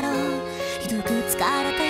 ろう。ひどく疲れて